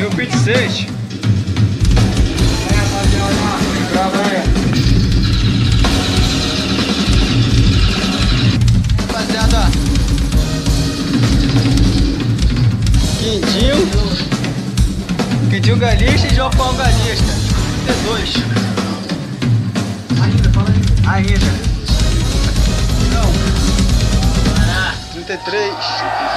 E o 26. Brava aí. Rapaziada, Quintinho. Quintinho Galista e João Paulo Galista. 32. Ainda, fala aí. Ainda. Não. 33.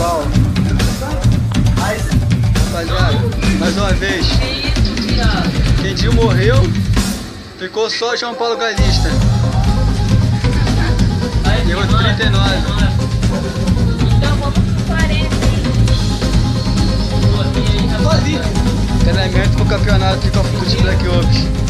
Paulo. Rapaziada, mais uma vez. Que isso, Thiago? Quintinho morreu. Ficou só João Paulo Galista. Mano, 39. Então vamos pro 40, hein? Pô, aqui aí, rapaziada. Treinamento pro campeonato de of Duty Black Ops.